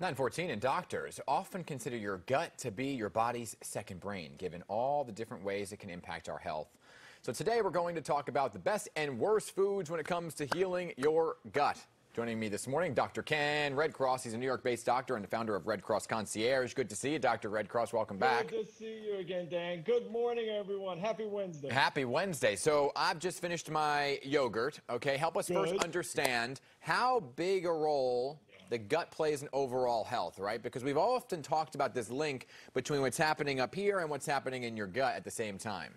914 and doctors often consider your gut to be your body's second brain, given all the different ways it can impact our health. So today we're going to talk about the best and worst foods when it comes to healing your gut. Joining me this morning, Dr. Ken Redcross. He's a New York-based doctor and the founder of Redcross Concierge. Good to see you, Dr. Redcross. Welcome back. Good to see you again, Dan. Good morning, everyone. Happy Wednesday. Happy Wednesday. So I've just finished my yogurt. Okay, help us Good. first understand how big a role the gut plays in overall health, right? Because we've often talked about this link between what's happening up here and what's happening in your gut at the same time.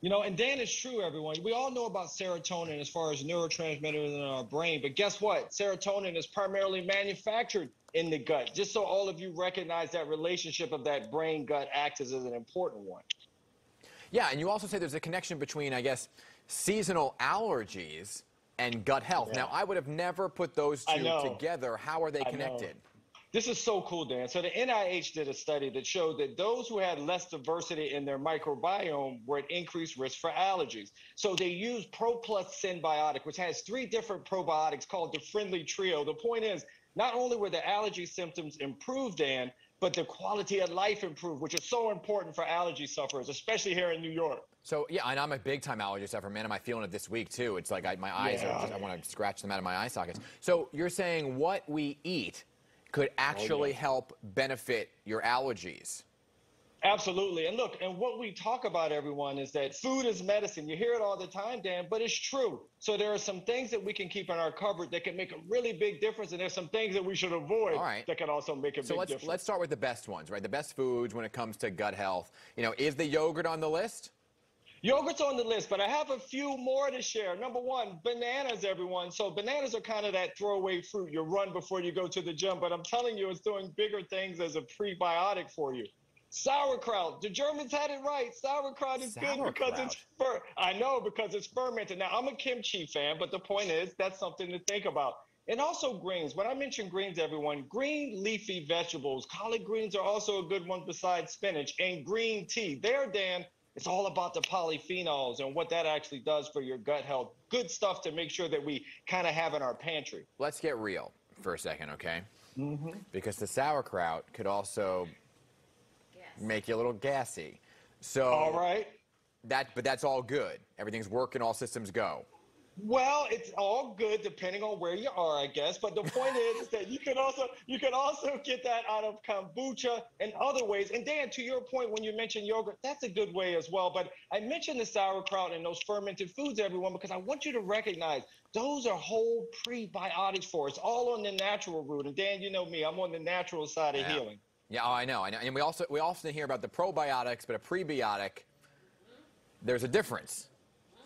You know, and Dan is true, everyone. We all know about serotonin as far as neurotransmitters in our brain, but guess what? Serotonin is primarily manufactured in the gut. Just so all of you recognize that relationship of that brain gut axis is an important one. Yeah, and you also say there's a connection between, I guess, seasonal allergies and gut health. Yeah. Now, I would have never put those two together. How are they connected? This is so cool, Dan. So the NIH did a study that showed that those who had less diversity in their microbiome were at increased risk for allergies. So they used Pro Plus Synbiotic, which has three different probiotics called the Friendly Trio. The point is, not only were the allergy symptoms improved, Dan, but the quality of life improved, which is so important for allergy sufferers, especially here in New York. So yeah, and I'm a big time allergy sufferer. Man, am I feeling it this week too? It's like I, my eyes Yeah. are. Just, I want to scratch them out of my eye sockets. So you're saying what we eat could actually Oh, yeah. help benefit your allergies? Absolutely. And look, and what we talk about, everyone, is that food is medicine. You hear it all the time, Dan, but it's true. So there are some things that we can keep in our cupboard that can make a really big difference, and there's some things that we should avoid right. that can also make a So big let's difference. let's start with the best ones, right? The best foods when it comes to gut health. You know, is the yogurt on the list? Yogurt's on the list, but I have a few more to share. Number one, bananas, everyone. So bananas are kind of that throwaway fruit you run before you go to the gym, but I'm telling you, it's doing bigger things as a prebiotic for you. Sauerkraut. The Germans had it right. Sauerkraut is good because it's fer- I know because it's fermented. Now I'm a kimchi fan, but the point is that's something to think about. And also greens. When I mention greens, everyone, green leafy vegetables, collard greens are also a good one besides spinach, and green tea. There, Dan, it's all about the polyphenols and what that actually does for your gut health. Good stuff to make sure that we kind of have in our pantry. Let's get real for a second, okay? Mm-hmm. Because the sauerkraut could also make you a little gassy. So All right. that, but that's all good. Everything's working. All systems go. Well, it's all good depending on where you are, I guess. But the point is that you can also you can also get that out of kombucha and other ways. And Dan, to your point, when you mentioned yogurt, that's a good way as well. But I mentioned the sauerkraut and those fermented foods, everyone, because I want you to recognize those are whole prebiotics for us, all on the natural route. And Dan, you know me, I'm on the natural side of Yeah. healing. Yeah, oh, I know, I know. And we also we often hear about the probiotics, but a prebiotic, there's a difference.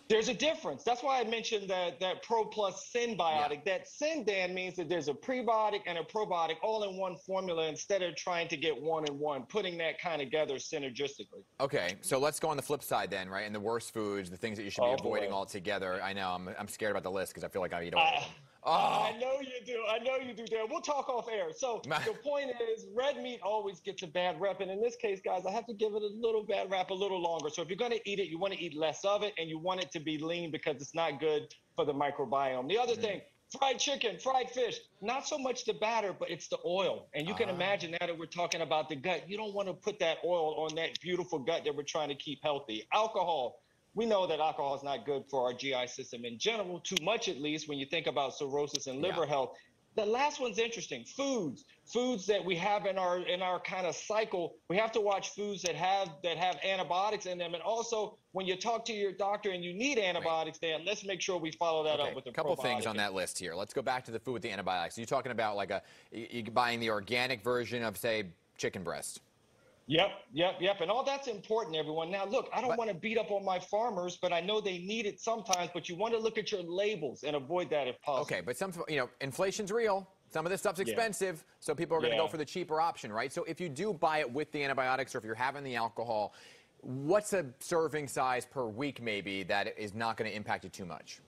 There's a difference. That's why I mentioned that that Pro Plus Synbiotic. That Syn, Dan, means that there's a prebiotic and a probiotic all in one formula instead of trying to get one in one, putting that kind of together synergistically. Okay, so let's go on the flip side then, right? And the worst foods, the things that you should be Oh, avoiding boy. altogether. I know, I'm, I'm scared about the list because I feel like I eat all I- them. I Oh, know you do. I know you do, Dan. We'll talk off air. So the point is, red meat always gets a bad rep, and in this case, guys, I have to give it a little bad rap a little longer. So if you're going to eat it, you want to eat less of it, and you want it to be lean because it's not good for the microbiome. The other thing. Fried chicken, fried fish, not so much the batter, but it's the oil. And you can Ah. imagine now that we're talking about the gut, you don't want to put that oil on that beautiful gut that we're trying to keep healthy. Alcohol, we know that alcohol is not good for our GI system in general, too much at least when you think about cirrhosis and liver Yeah. health. The last one's interesting. Foods, foods that we have in our in our kind of cycle. We have to watch foods that have that have antibiotics in them, and also when you talk to your doctor and you need antibiotics, then let's make sure we follow that okay. up with a couple things on that list here. Let's go back to the food with the antibiotics. You're talking about like a you buying the organic version of say chicken breast. Yep, yep, yep. And all that's important, everyone. Now, look, I don't want to beat up on my farmers, but I know they need it sometimes. But you want to look at your labels and avoid that if possible. Okay, but some you know inflation's real. Some of this stuff's Yeah. expensive, so people are going to Yeah. go for the cheaper option, right? So if you do buy it with the antibiotics, or if you're having the alcohol, what's a serving size per week maybe that is not going to impact you too much?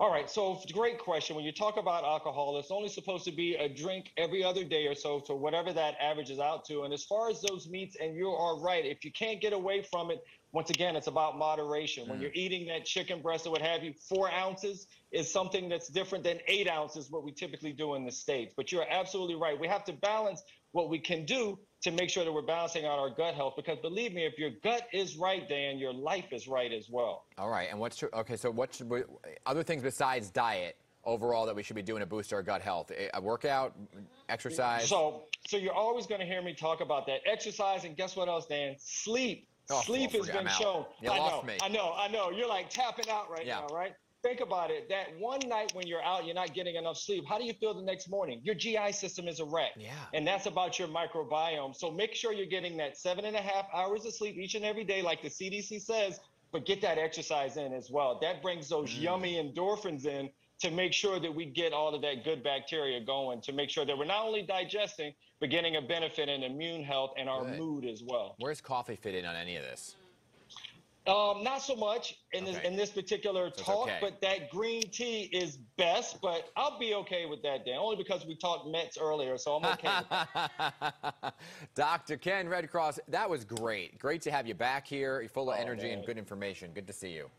All right, so great question. When you talk about alcohol, it's only supposed to be a drink every other day or so, so whatever that averages out to. And as far as those meats, and you are right, if you can't get away from it, once again, it's about moderation. When mm. you're eating that chicken breast or what have you, four ounces is something that's different than eight ounces, what we typically do in the States. But you're absolutely right. We have to balance what we can do to make sure that we're balancing out our gut health. Because believe me, if your gut is right, Dan, your life is right as well. All right. And what's your, okay? So what should we, other things besides diet overall that we should be doing to boost our gut health? A, a workout, exercise. So, so you're always going to hear me talk about that exercise, and guess what else, Dan? Sleep. Oh, Sleep well, has been shown. You I know, me. I know, I know. You're like tapping out right Yeah. now, right? Think about it. That one night when you're out, you're not getting enough sleep. How do you feel the next morning? Your GI system is a wreck. Yeah. And that's about your microbiome. So make sure you're getting that seven and a half hours of sleep each and every day, like the CDC says, but get that exercise in as well. That brings those Mm. yummy endorphins in to make sure that we get all of that good bacteria going, to make sure that we're not only digesting, but getting a benefit in immune health and our Good. mood as well. Where's coffee fit in on any of this? Um, not so much in this in this particular it's talk, okay. but that green tea is best. But I'll be okay with that, Dan, only because we talked Mets earlier, so I'm okay. with that. Dr. Ken Redcross, that was great. Great to have you back here. You're full of Oh, energy and good information. Good to see you.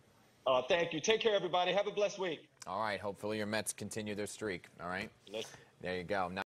Uh, thank you. Take care, everybody. Have a blessed week. All right. Hopefully your Mets continue their streak. All right. There you go.